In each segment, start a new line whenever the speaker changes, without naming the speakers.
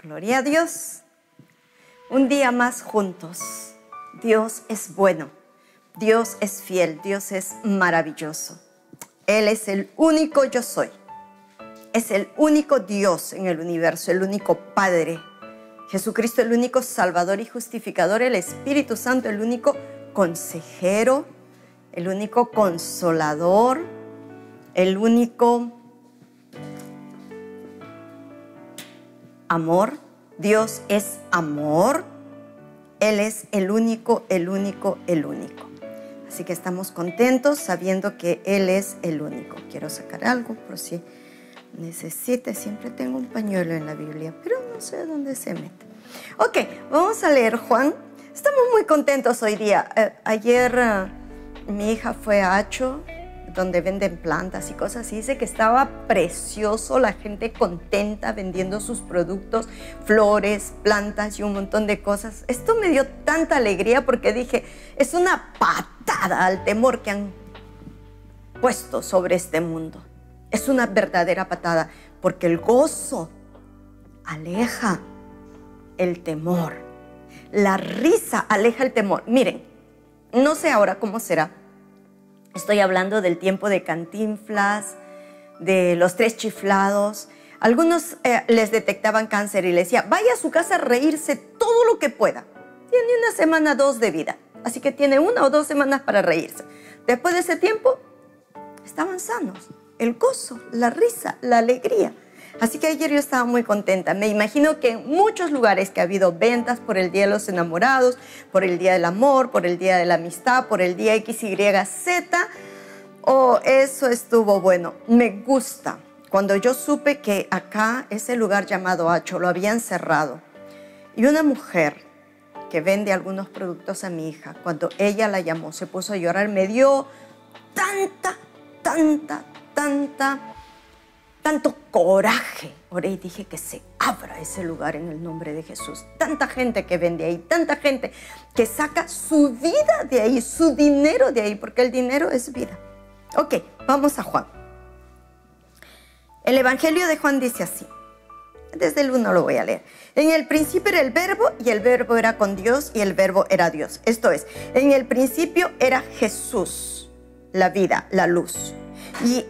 Gloria a Dios. Un día más juntos. Dios es bueno. Dios es fiel. Dios es maravilloso. Él es el único yo soy. Es el único Dios en el universo, el único Padre. Jesucristo, el único Salvador y justificador. El Espíritu Santo, el único consejero, el único consolador, el único amor. Dios es amor. Él es el único, el único, el único. Así que estamos contentos sabiendo que Él es el único. Quiero sacar algo por si necesite. Siempre tengo un pañuelo en la Biblia, pero no sé dónde se mete. Ok, vamos a leer Juan. Estamos muy contentos hoy día. Eh, ayer eh, mi hija fue a Acho donde venden plantas y cosas y dice que estaba precioso, la gente contenta vendiendo sus productos, flores, plantas y un montón de cosas. Esto me dio tanta alegría porque dije, es una patada al temor que han puesto sobre este mundo. Es una verdadera patada porque el gozo aleja el temor. La risa aleja el temor. Miren, no sé ahora cómo será, Estoy hablando del tiempo de cantinflas, de los tres chiflados. Algunos eh, les detectaban cáncer y les decía, vaya a su casa a reírse todo lo que pueda. Tiene una semana, dos de vida. Así que tiene una o dos semanas para reírse. Después de ese tiempo, estaban sanos. El gozo, la risa, la alegría. Así que ayer yo estaba muy contenta. Me imagino que en muchos lugares que ha habido ventas por el Día de los Enamorados, por el Día del Amor, por el Día de la Amistad, por el Día XYZ, oh, eso estuvo bueno. Me gusta. Cuando yo supe que acá, ese lugar llamado Hacho, lo habían cerrado. Y una mujer que vende algunos productos a mi hija, cuando ella la llamó, se puso a llorar, me dio tanta, tanta, tanta tanto coraje. Oré y dije que se abra ese lugar en el nombre de Jesús. Tanta gente que vende ahí, tanta gente que saca su vida de ahí, su dinero de ahí, porque el dinero es vida. Ok, vamos a Juan. El Evangelio de Juan dice así. Desde el 1 lo voy a leer. En el principio era el verbo y el verbo era con Dios y el verbo era Dios. Esto es, en el principio era Jesús, la vida, la luz. Y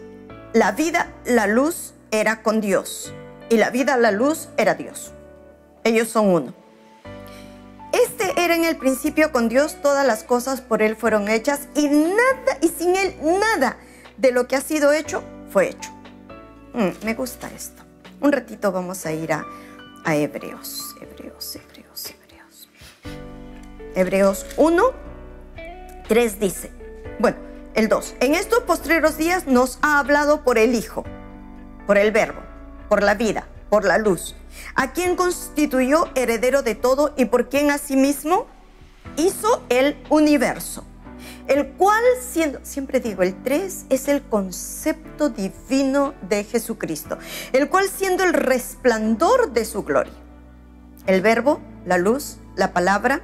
la vida, la luz era con Dios y la vida, la luz era Dios. Ellos son uno. Este era en el principio con Dios, todas las cosas por Él fueron hechas y nada, y sin Él nada de lo que ha sido hecho fue hecho. Mm, me gusta esto. Un ratito vamos a ir a, a Hebreos, Hebreos, Hebreos, Hebreos. Hebreos 1, 3 dice, bueno, el 2. En estos postreros días nos ha hablado por el Hijo, por el Verbo, por la vida, por la luz, a quien constituyó heredero de todo y por quien asimismo hizo el universo. El cual siendo, siempre digo, el 3 es el concepto divino de Jesucristo, el cual siendo el resplandor de su gloria. El verbo, la luz, la palabra,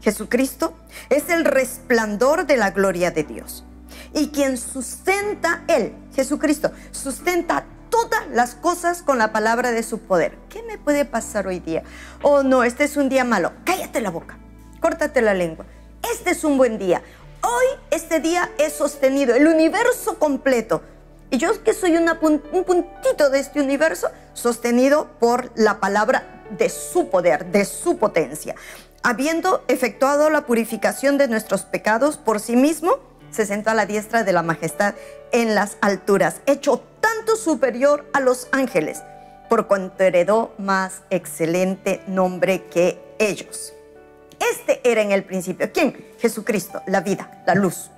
Jesucristo, es el resplandor de la gloria de Dios y quien sustenta Él, Jesucristo, sustenta todas las cosas con la palabra de su poder. ¿Qué me puede pasar hoy día? Oh no, este es un día malo. Cállate la boca, córtate la lengua. Este es un buen día. Hoy este día es sostenido, el universo completo. Y yo que soy un puntito de este universo, sostenido por la palabra de su poder, de su potencia. Habiendo efectuado la purificación de nuestros pecados por sí mismo, se sentó a la diestra de la majestad en las alturas, hecho tanto superior a los ángeles, por cuanto heredó más excelente nombre que ellos. Este era en el principio. ¿Quién? Jesucristo, la vida, la luz.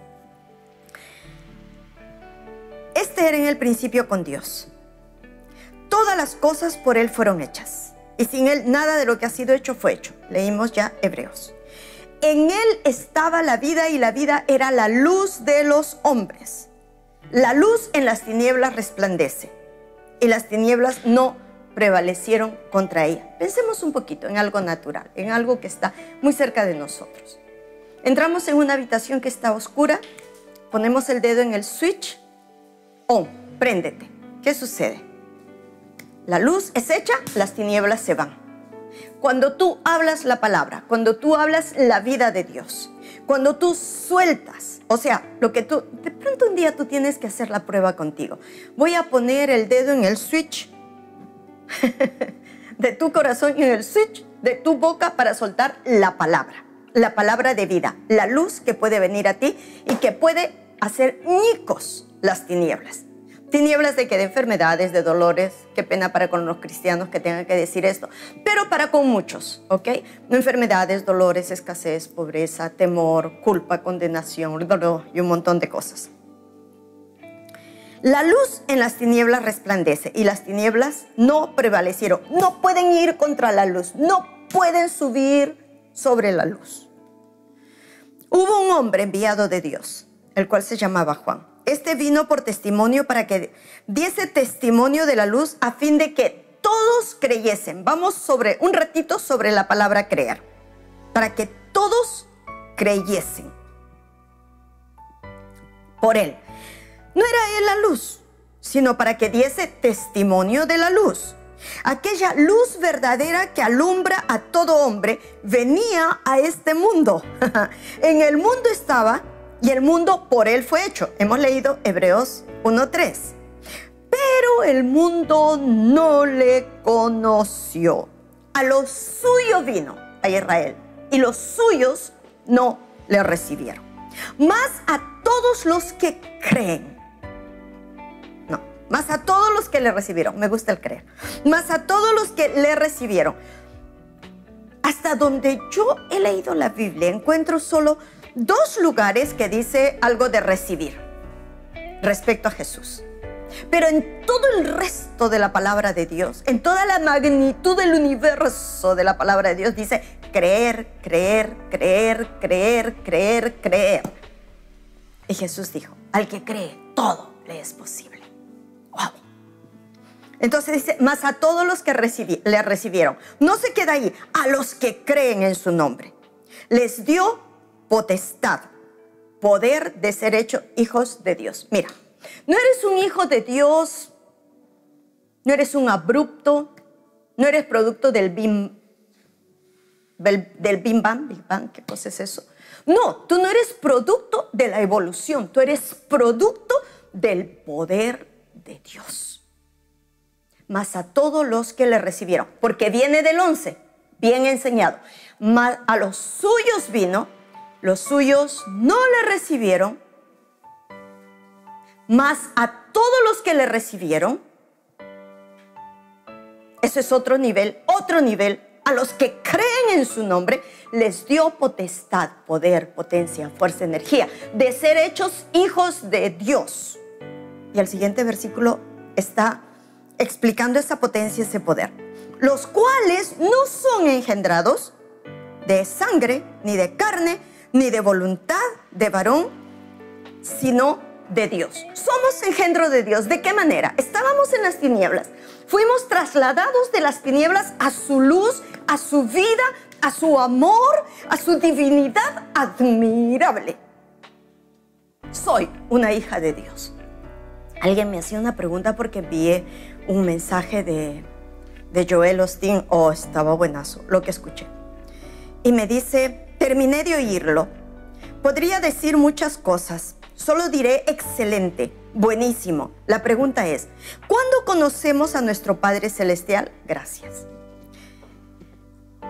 Este era en el principio con Dios. Todas las cosas por Él fueron hechas. Y sin Él nada de lo que ha sido hecho fue hecho. Leímos ya Hebreos. En Él estaba la vida y la vida era la luz de los hombres. La luz en las tinieblas resplandece y las tinieblas no prevalecieron contra ella. Pensemos un poquito en algo natural, en algo que está muy cerca de nosotros. Entramos en una habitación que está oscura, ponemos el dedo en el switch, on, préndete. ¿Qué sucede? La luz es hecha, las tinieblas se van. Cuando tú hablas la palabra, cuando tú hablas la vida de Dios, cuando tú sueltas, o sea, lo que tú, de pronto un día tú tienes que hacer la prueba contigo. Voy a poner el dedo en el switch de tu corazón y en el switch de tu boca para soltar la palabra, la palabra de vida, la luz que puede venir a ti y que puede hacer ñicos las tinieblas. Tinieblas de que de enfermedades, de dolores, qué pena para con los cristianos que tengan que decir esto, pero para con muchos, ¿ok? Enfermedades, dolores, escasez, pobreza, temor, culpa, condenación, dolor y un montón de cosas. La luz en las tinieblas resplandece y las tinieblas no prevalecieron. No pueden ir contra la luz, no pueden subir sobre la luz. Hubo un hombre enviado de Dios, el cual se llamaba Juan este vino por testimonio para que diese testimonio de la luz a fin de que todos creyesen. Vamos sobre un ratito sobre la palabra creer. Para que todos creyesen. Por él. No era él la luz, sino para que diese testimonio de la luz. Aquella luz verdadera que alumbra a todo hombre venía a este mundo. en el mundo estaba y el mundo por él fue hecho. Hemos leído Hebreos 1.3. Pero el mundo no le conoció. A los suyos vino, a Israel, y los suyos no le recibieron. Más a todos los que creen. No, más a todos los que le recibieron. Me gusta el creer. Más a todos los que le recibieron. Hasta donde yo he leído la Biblia, encuentro solo dos lugares que dice algo de recibir respecto a Jesús. Pero en todo el resto de la palabra de Dios, en toda la magnitud del universo de la palabra de Dios, dice creer, creer, creer, creer, creer, creer. Y Jesús dijo, al que cree, todo le es posible. Wow. Entonces dice, más a todos los que le recibieron. No se queda ahí, a los que creen en su nombre. Les dio potestad, poder de ser hecho hijos de Dios. Mira, no eres un hijo de Dios, no eres un abrupto, no eres producto del bim, del, bim bam, big bang, ¿qué cosa es eso? No, tú no eres producto de la evolución, tú eres producto del poder de Dios. Más a todos los que le recibieron, porque viene del 11, bien enseñado. Más a los suyos vino los suyos no le recibieron, mas a todos los que le recibieron, eso es otro nivel, otro nivel, a los que creen en su nombre, les dio potestad, poder, potencia, fuerza, energía, de ser hechos hijos de Dios. Y el siguiente versículo está explicando esa potencia, ese poder. Los cuales no son engendrados de sangre, ni de carne, ni de voluntad de varón, sino de Dios. Somos engendro de Dios. ¿De qué manera? Estábamos en las tinieblas. Fuimos trasladados de las tinieblas a su luz, a su vida, a su amor, a su divinidad admirable. Soy una hija de Dios. Alguien me hacía una pregunta porque envié un mensaje de, de Joel Osteen. Oh, estaba buenazo lo que escuché. Y me dice, Terminé de oírlo. Podría decir muchas cosas. Solo diré excelente, buenísimo. La pregunta es, ¿cuándo conocemos a nuestro Padre Celestial? Gracias.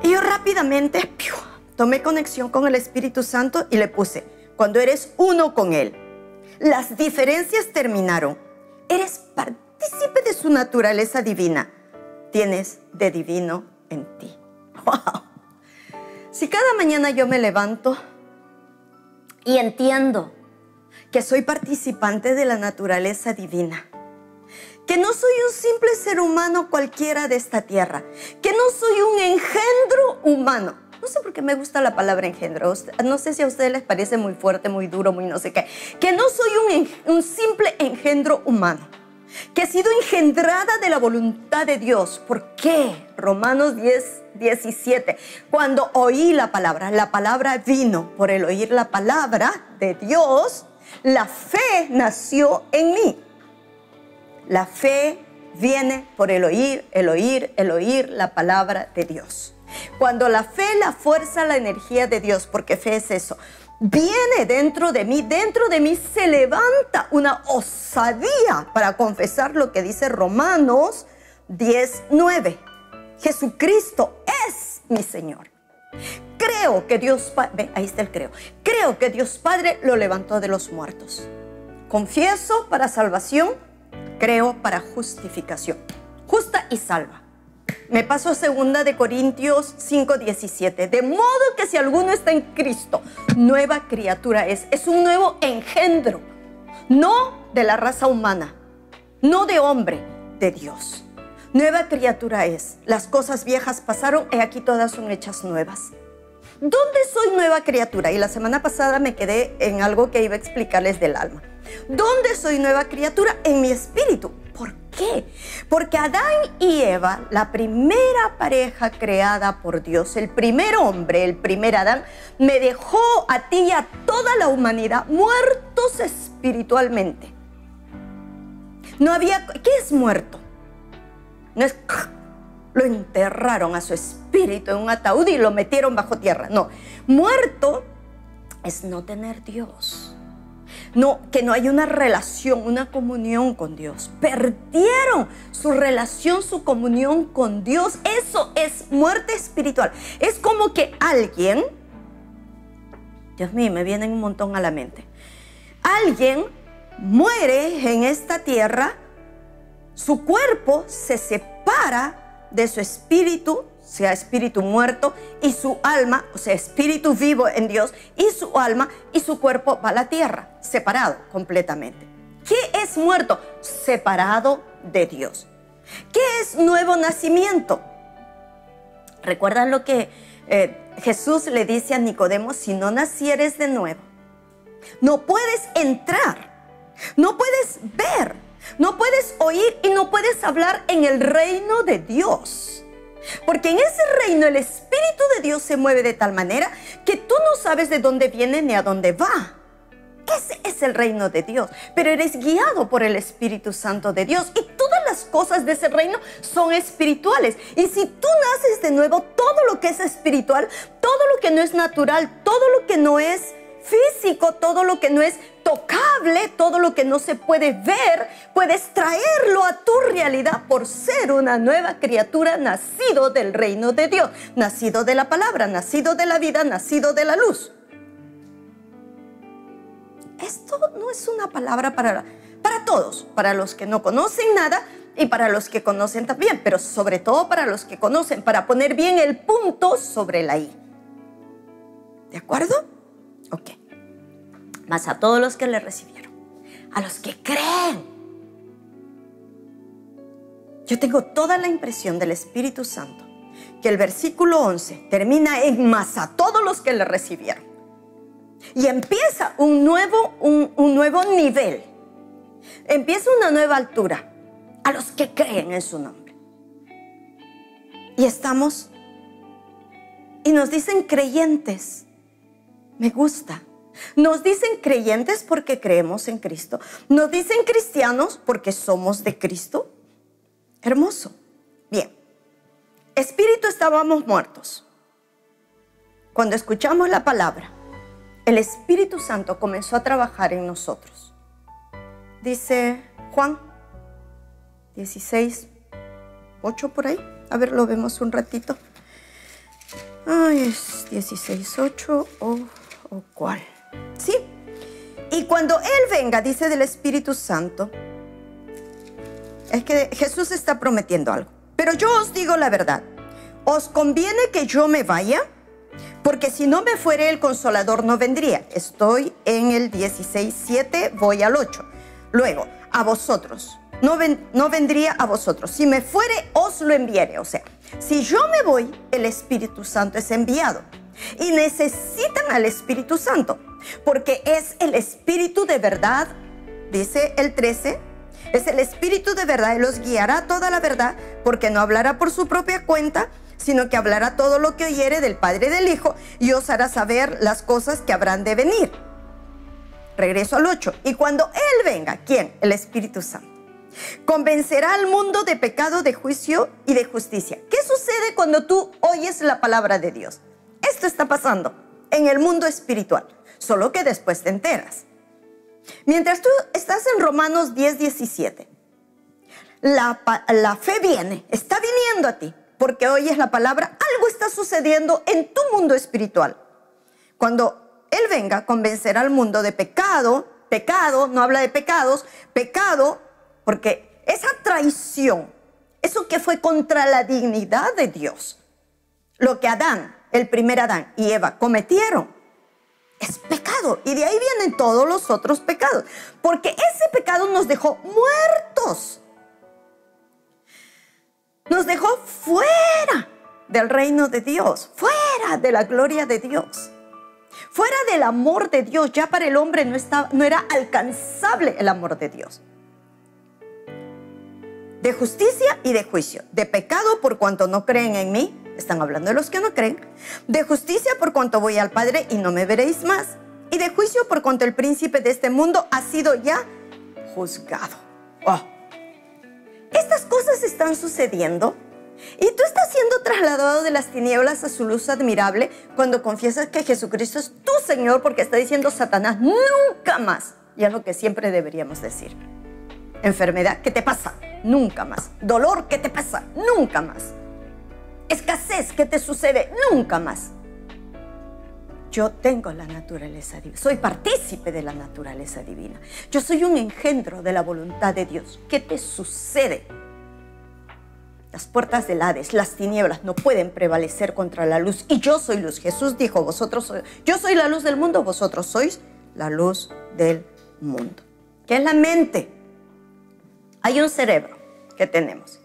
Y yo rápidamente tomé conexión con el Espíritu Santo y le puse, cuando eres uno con Él. Las diferencias terminaron. Eres partícipe de su naturaleza divina. Tienes de divino en ti. ¡Wow! Si cada mañana yo me levanto y entiendo que soy participante de la naturaleza divina, que no soy un simple ser humano cualquiera de esta tierra, que no soy un engendro humano. No sé por qué me gusta la palabra engendro. No sé si a ustedes les parece muy fuerte, muy duro, muy no sé qué. Que no soy un, simple engendro humano que ha sido engendrada de la voluntad de Dios. ¿Por qué? Romanos 10, 17. Cuando oí la palabra, la palabra vino por el oír la palabra de Dios, la fe nació en mí. La fe viene por el oír, el oír, el oír la palabra de Dios. Cuando la fe, la fuerza, la energía de Dios, porque fe es eso, viene dentro de mí, dentro de mí se levanta una osadía para confesar lo que dice Romanos 19. Jesucristo es mi Señor. Creo que Dios Padre, ahí está el creo. Creo que Dios Padre lo levantó de los muertos. Confieso para salvación, creo para justificación. Justa y salva. Me paso a segunda de Corintios 5:17. De modo que si alguno está en Cristo, nueva criatura es. Es un nuevo engendro. No de la raza humana, no de hombre, de Dios. Nueva criatura es. Las cosas viejas pasaron y aquí todas son hechas nuevas. ¿Dónde soy nueva criatura? Y la semana pasada me quedé en algo que iba a explicarles del alma. ¿Dónde soy nueva criatura? En mi espíritu. ¿Por qué? Porque Adán y Eva, la primera pareja creada por Dios, el primer hombre, el primer Adán, me dejó a ti y a toda la humanidad muertos espiritualmente. No había... ¿Qué es muerto? No es... Lo enterraron a su espíritu en un ataúd y lo metieron bajo tierra. No, muerto es no tener Dios no, que no hay una relación, una comunión con Dios. Perdieron su relación, su comunión con Dios. Eso es muerte espiritual. Es como que alguien, Dios mío, me vienen un montón a la mente. Alguien muere en esta tierra, su cuerpo se separa de su espíritu sea espíritu muerto, y su alma, o sea, espíritu vivo en Dios, y su alma y su cuerpo va a la tierra, separado completamente. ¿Qué es muerto? Separado de Dios. ¿Qué es nuevo nacimiento? ¿Recuerdan lo que eh, Jesús le dice a Nicodemo? Si no nacieres de nuevo, no puedes entrar, no puedes ver, no puedes oír y no puedes hablar en el reino de Dios. Porque en ese reino el Espíritu de Dios se mueve de tal manera que tú no sabes de dónde viene ni a dónde va. Ese es el reino de Dios, pero eres guiado por el Espíritu Santo de Dios y todas las cosas de ese reino son espirituales. Y si tú naces de nuevo, todo lo que es espiritual, todo lo que no es natural, todo lo que no es físico, todo lo que no es tocable, todo lo que no se puede ver, puedes traerlo a tu realidad por ser una nueva criatura nacido del reino de Dios, nacido de la palabra, nacido de la vida, nacido de la luz. Esto no es una palabra para, para todos, para los que no conocen nada y para los que conocen también, pero sobre todo para los que conocen, para poner bien el punto sobre la I. ¿De acuerdo? Ok. Más a todos los que le recibieron. A los que creen. Yo tengo toda la impresión del Espíritu Santo que el versículo 11 termina en más a todos los que le recibieron. Y empieza un nuevo, un, un nuevo nivel. Empieza una nueva altura a los que creen en su nombre. Y estamos, y nos dicen creyentes, me gusta. Nos dicen creyentes porque creemos en Cristo. Nos dicen cristianos porque somos de Cristo. Hermoso. Bien. Espíritu estábamos muertos. Cuando escuchamos la palabra, el Espíritu Santo comenzó a trabajar en nosotros. Dice Juan 16, 8 por ahí. A ver, lo vemos un ratito. Ay, es 16, 8 o o cuál. Cuando Él venga, dice del Espíritu Santo, es que Jesús está prometiendo algo. Pero yo os digo la verdad. ¿Os conviene que yo me vaya? Porque si no me fuere el consolador no vendría. Estoy en el 16.7, voy al 8. Luego, a vosotros. No, no vendría a vosotros. Si me fuere, os lo enviaré. O sea, si yo me voy, el Espíritu Santo es enviado. Y necesitan al Espíritu Santo, porque es el Espíritu de verdad, dice el 13, es el Espíritu de verdad y los guiará toda la verdad, porque no hablará por su propia cuenta, sino que hablará todo lo que oyere del Padre y del Hijo y os hará saber las cosas que habrán de venir. Regreso al 8. Y cuando Él venga, ¿quién? El Espíritu Santo. Convencerá al mundo de pecado, de juicio y de justicia. ¿Qué sucede cuando tú oyes la palabra de Dios? Esto está pasando en el mundo espiritual, solo que después te enteras. Mientras tú estás en Romanos 10, 17, la, la fe viene, está viniendo a ti, porque oyes la palabra, algo está sucediendo en tu mundo espiritual. Cuando Él venga, convencerá al mundo de pecado, pecado, no habla de pecados, pecado, porque esa traición, eso que fue contra la dignidad de Dios, lo que Adán, el primer Adán y Eva cometieron, es pecado. Y de ahí vienen todos los otros pecados. Porque ese pecado nos dejó muertos. Nos dejó fuera del reino de Dios, fuera de la gloria de Dios. Fuera del amor de Dios, ya para el hombre no, estaba, no era alcanzable el amor de Dios. De justicia y de juicio. De pecado por cuanto no creen en mí. Están hablando de los que no creen. De justicia por cuanto voy al Padre y no me veréis más. Y de juicio por cuanto el príncipe de este mundo ha sido ya juzgado. Oh. Estas cosas están sucediendo y tú estás siendo trasladado de las tinieblas a su luz admirable cuando confiesas que Jesucristo es tu Señor porque está diciendo Satanás, nunca más. Y es lo que siempre deberíamos decir. Enfermedad, ¿qué te pasa? Nunca más. Dolor, ¿qué te pasa? Nunca más. Escasez, ¿qué te sucede? Nunca más. Yo tengo la naturaleza divina, soy partícipe de la naturaleza divina. Yo soy un engendro de la voluntad de Dios. ¿Qué te sucede? Las puertas del Hades, las tinieblas no pueden prevalecer contra la luz. Y yo soy luz. Jesús dijo, vosotros yo soy la luz del mundo, vosotros sois la luz del mundo. ¿Qué es la mente? Hay un cerebro que tenemos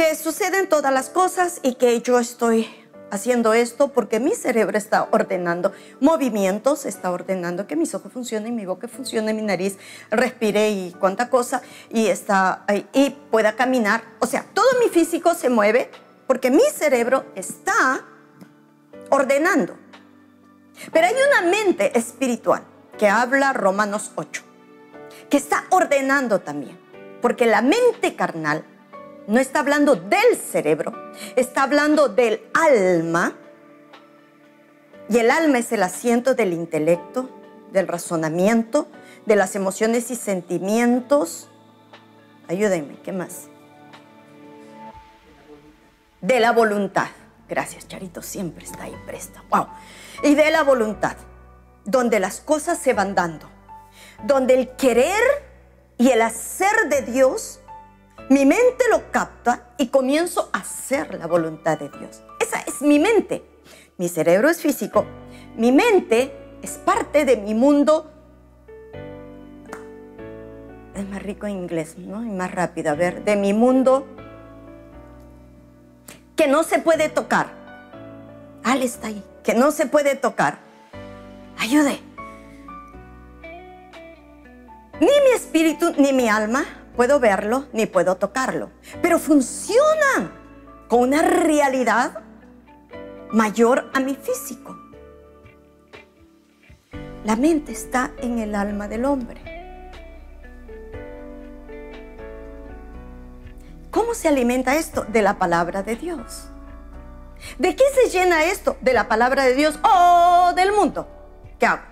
que suceden todas las cosas y que yo estoy haciendo esto porque mi cerebro está ordenando movimientos, está ordenando que mis ojos funcionen, mi boca funcione, mi nariz respire y cuánta cosa y está y pueda caminar. O sea, todo mi físico se mueve porque mi cerebro está ordenando. Pero hay una mente espiritual que habla Romanos 8, que está ordenando también, porque la mente carnal no está hablando del cerebro, está hablando del alma. Y el alma es el asiento del intelecto, del razonamiento, de las emociones y sentimientos. Ayúdenme, ¿qué más? De la voluntad. Gracias, Charito, siempre está ahí presta. Wow. Y de la voluntad, donde las cosas se van dando, donde el querer y el hacer de Dios mi mente lo capta y comienzo a hacer la voluntad de Dios. Esa es mi mente. Mi cerebro es físico. Mi mente es parte de mi mundo. Es más rico en inglés, ¿no? Y más rápido. A ver, de mi mundo que no se puede tocar. Al está ahí. Que no se puede tocar. Ayude. Ni mi espíritu ni mi alma puedo verlo ni puedo tocarlo, pero funcionan con una realidad mayor a mi físico. La mente está en el alma del hombre. ¿Cómo se alimenta esto? De la palabra de Dios. ¿De qué se llena esto? De la palabra de Dios o del mundo. ¿Qué hago?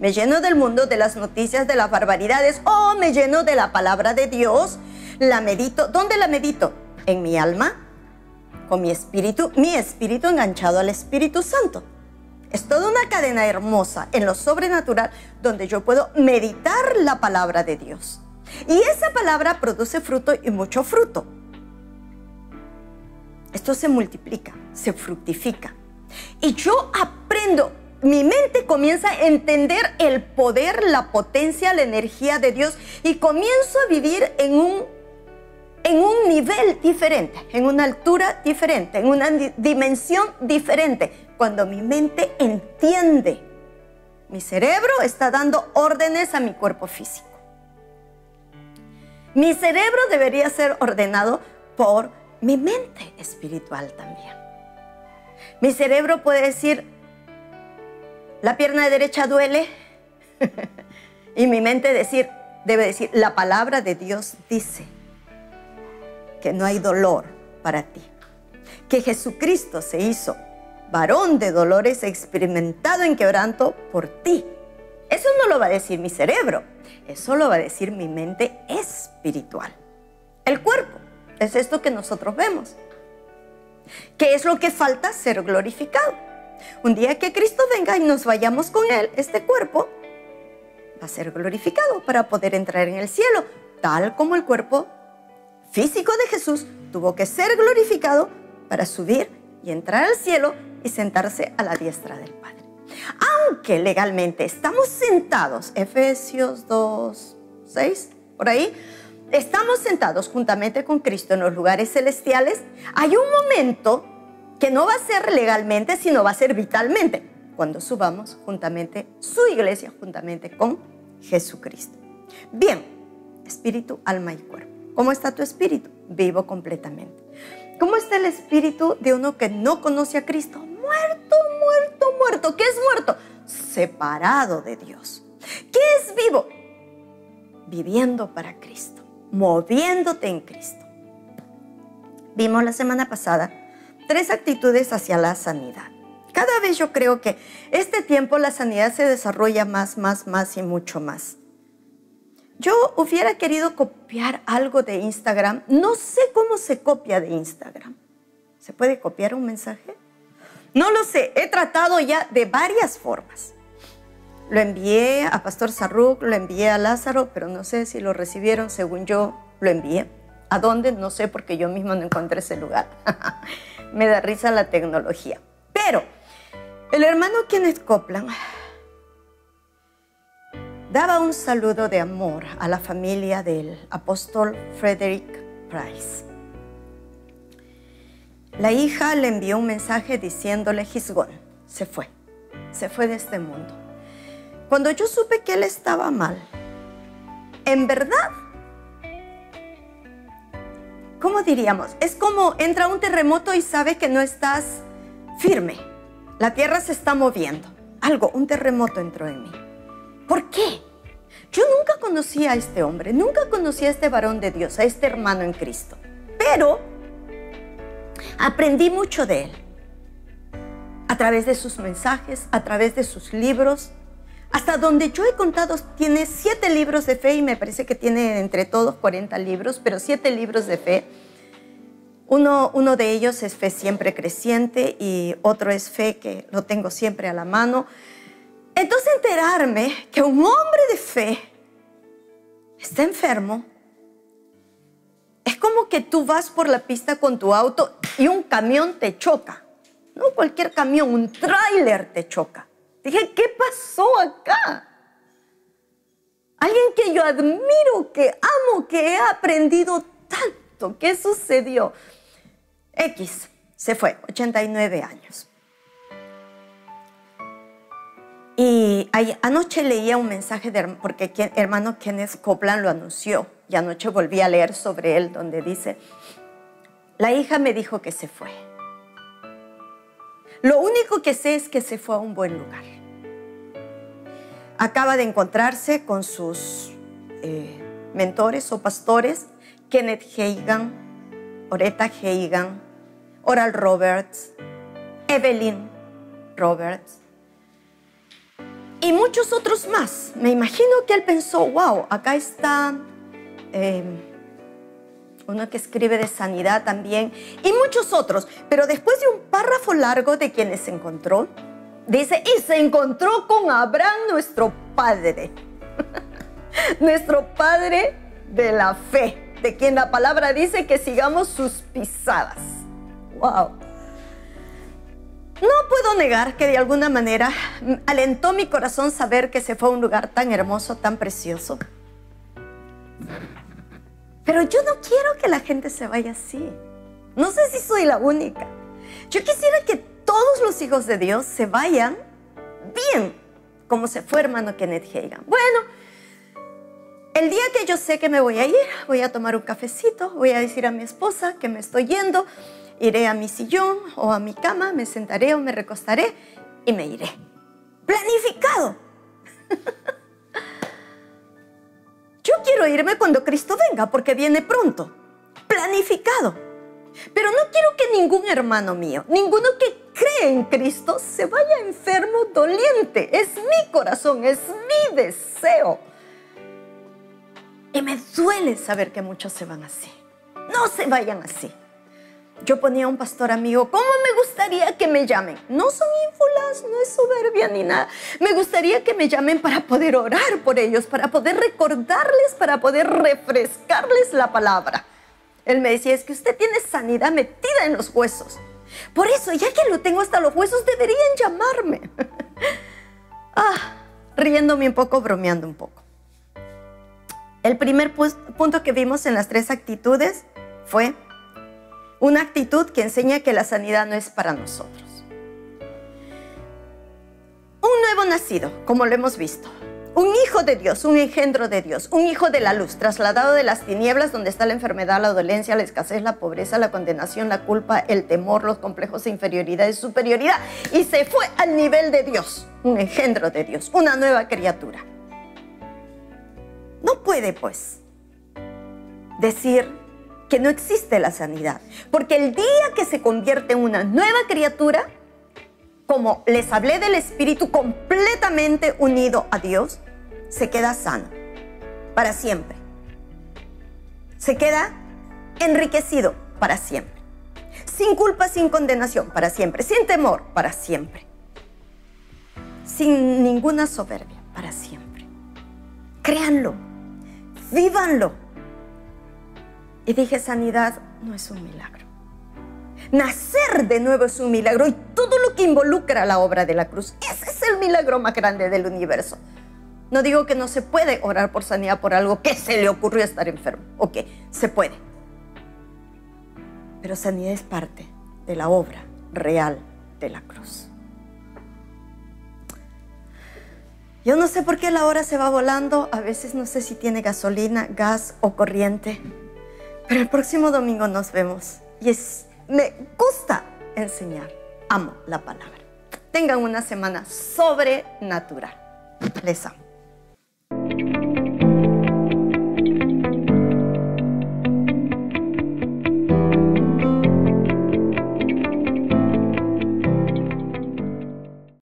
Me lleno del mundo, de las noticias, de las barbaridades, o me lleno de la palabra de Dios. La medito. ¿Dónde la medito? En mi alma, con mi espíritu, mi espíritu enganchado al Espíritu Santo. Es toda una cadena hermosa en lo sobrenatural donde yo puedo meditar la palabra de Dios. Y esa palabra produce fruto y mucho fruto. Esto se multiplica, se fructifica. Y yo aprendo mi mente comienza a entender el poder, la potencia, la energía de Dios y comienzo a vivir en un, en un nivel diferente, en una altura diferente, en una dimensión diferente. Cuando mi mente entiende, mi cerebro está dando órdenes a mi cuerpo físico. Mi cerebro debería ser ordenado por mi mente espiritual también. Mi cerebro puede decir, la pierna derecha duele y mi mente decir, debe decir, la palabra de Dios dice que no hay dolor para ti. Que Jesucristo se hizo varón de dolores, experimentado en quebranto por ti. Eso no lo va a decir mi cerebro, eso lo va a decir mi mente espiritual. El cuerpo es esto que nosotros vemos. ¿Qué es lo que falta? Ser glorificado. Un día que Cristo venga y nos vayamos con Él, este cuerpo va a ser glorificado para poder entrar en el cielo, tal como el cuerpo físico de Jesús tuvo que ser glorificado para subir y entrar al cielo y sentarse a la diestra del Padre. Aunque legalmente estamos sentados, Efesios 2, 6, por ahí, estamos sentados juntamente con Cristo en los lugares celestiales, hay un momento que no va a ser legalmente, sino va a ser vitalmente, cuando subamos juntamente su iglesia, juntamente con Jesucristo. Bien, espíritu, alma y cuerpo. ¿Cómo está tu espíritu? Vivo completamente. ¿Cómo está el espíritu de uno que no conoce a Cristo? Muerto, muerto, muerto. ¿Qué es muerto? Separado de Dios. ¿Qué es vivo? Viviendo para Cristo, moviéndote en Cristo. Vimos la semana pasada tres actitudes hacia la sanidad. Cada vez yo creo que este tiempo la sanidad se desarrolla más, más, más y mucho más. Yo hubiera querido copiar algo de Instagram. No sé cómo se copia de Instagram. ¿Se puede copiar un mensaje? No lo sé. He tratado ya de varias formas. Lo envié a Pastor Sarruk, lo envié a Lázaro, pero no sé si lo recibieron. Según yo, lo envié. ¿A dónde? No sé porque yo mismo no encontré ese lugar. Me da risa la tecnología. Pero el hermano Kenneth Copeland daba un saludo de amor a la familia del apóstol Frederick Price. La hija le envió un mensaje diciéndole, he's se fue, se fue de este mundo. Cuando yo supe que él estaba mal, en verdad, ¿cómo diríamos? Es como entra un terremoto y sabe que no estás firme. La tierra se está moviendo. Algo, un terremoto entró en mí. ¿Por qué? Yo nunca conocí a este hombre, nunca conocí a este varón de Dios, a este hermano en Cristo. Pero aprendí mucho de él. A través de sus mensajes, a través de sus libros. Hasta donde yo he contado, tiene siete libros de fe y me parece que tiene entre todos 40 libros, pero siete libros de fe. Uno, uno de ellos es fe siempre creciente y otro es fe que lo tengo siempre a la mano. Entonces enterarme que un hombre de fe está enfermo, es como que tú vas por la pista con tu auto y un camión te choca. No cualquier camión, un tráiler te choca. Dije, ¿qué pasó acá? Alguien que yo admiro, que amo, que he aprendido tanto. ¿Qué sucedió? X se fue, 89 años. Y anoche leía un mensaje de, porque hermano Kenneth Copeland lo anunció, y anoche volví a leer sobre él, donde dice, la hija me dijo que se fue. Lo único que sé es que se fue a un buen lugar. Acaba de encontrarse con sus eh, mentores o pastores, Kenneth Hagan, Oretta Hagan, Oral Roberts, Evelyn Roberts, y muchos otros más. Me imagino que él pensó, wow, acá está em, uno que escribe de sanidad también, y muchos otros. Pero después de un párrafo largo de quienes se encontró, dice, y se encontró con Abraham, nuestro padre. nuestro padre de la fe, de quien la palabra dice que sigamos sus pisadas. Wow. No puedo negar que de alguna manera alentó mi corazón saber que se fue a un lugar tan hermoso, tan precioso. Pero yo no quiero que la gente se vaya así. No sé si soy la única. Yo quisiera que todos los hijos de Dios se vayan bien, como se fue hermano Kenneth Hagan. Bueno, el día que yo sé que me voy a ir, voy a tomar un cafecito, voy a decir a mi esposa que me estoy yendo Iré a mi sillón o a mi cama, me sentaré o me recostaré y me iré. Planificado. Yo quiero irme cuando Cristo venga, porque viene pronto, planificado. Pero no quiero que ningún hermano mío, ninguno que cree en Cristo, se vaya enfermo, doliente. Es mi corazón, es mi deseo. Y me duele saber que muchos se van así. No se vayan así. Yo ponía a un pastor amigo, ¿cómo me gustaría que me llamen? No son ínfulas, no es soberbia ni nada. Me gustaría que me llamen para poder orar por ellos, para poder recordarles, para poder refrescarles la palabra. Él me decía, es que usted tiene sanidad metida en los huesos. Por eso, ya que lo tengo hasta los huesos, deberían llamarme. ah, riéndome un poco, bromeando un poco. El primer punto que vimos en las tres actitudes fue una actitud que enseña que la sanidad no es para nosotros. Un nuevo nacido, como lo hemos visto, un hijo de Dios, un engendro de Dios, un hijo de la luz, trasladado de las tinieblas donde está la enfermedad, la dolencia, la escasez, la pobreza, la condenación, la culpa, el temor, los complejos de inferioridad y superioridad, y se fue al nivel de Dios, un engendro de Dios, una nueva criatura. No puede, pues, decir que no existe la sanidad, porque el día que se convierte en una nueva criatura, como les hablé del espíritu completamente unido a Dios, se queda sano para siempre. Se queda enriquecido para siempre. Sin culpa, sin condenación, para siempre. Sin temor, para siempre. Sin ninguna soberbia, para siempre. Créanlo, vívanlo. Y dije, sanidad no es un milagro. Nacer de nuevo es un milagro y todo lo que involucra la obra de la cruz, ese es el milagro más grande del universo. No digo que no se puede orar por sanidad por algo que se le ocurrió estar enfermo. Ok, se puede. Pero sanidad es parte de la obra real de la cruz. Yo no sé por qué la hora se va volando. A veces no sé si tiene gasolina, gas o corriente. Pero el próximo domingo nos vemos y es, me gusta enseñar. Amo la palabra. Tengan una semana sobrenatural. Les amo.